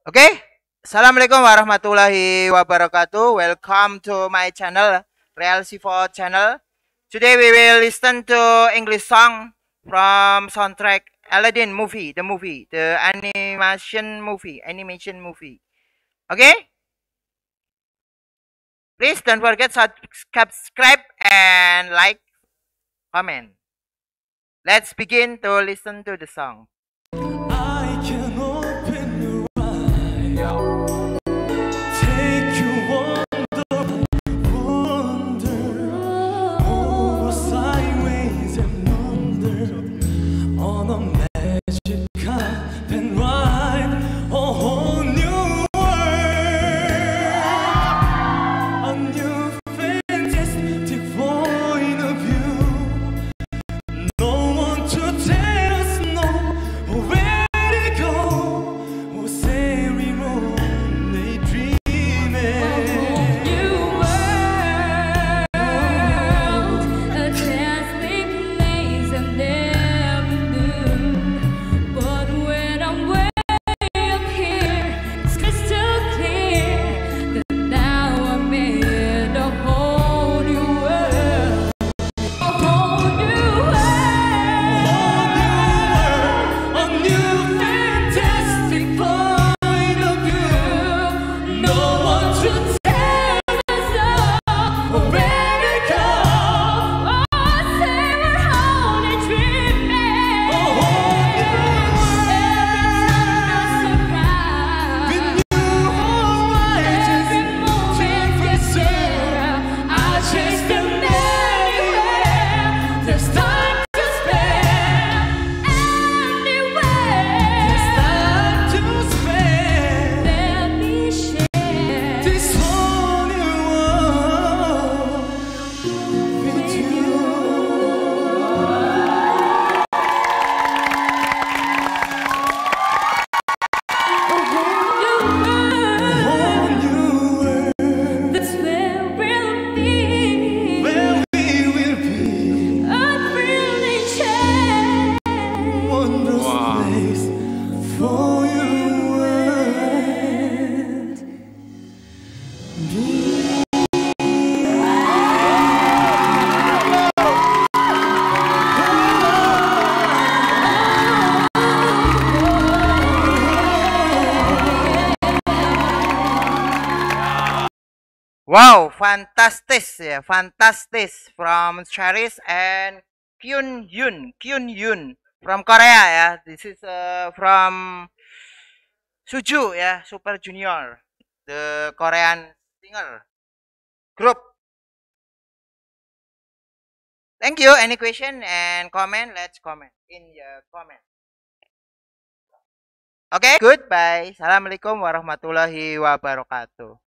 Okay. Assalamualaikum warahmatullahi wabarakatuh. Welcome to my channel, Real C4 channel. Today we will listen to English song from soundtrack Aladdin movie, the movie, the animation movie, animation movie. Okay? Please don't forget subscribe and like, comment. Let's begin to listen to the song. magic Wow, fantastic ya, fantastic from Charis and Kyun Yun, Kyun Yun from Korea ya. This is uh, from Suju ya, Super Junior, the Korean singer group. Thank you. Any question and comment? Let's comment in your comment. Oke, okay, goodbye. Assalamualaikum warahmatullahi wabarakatuh.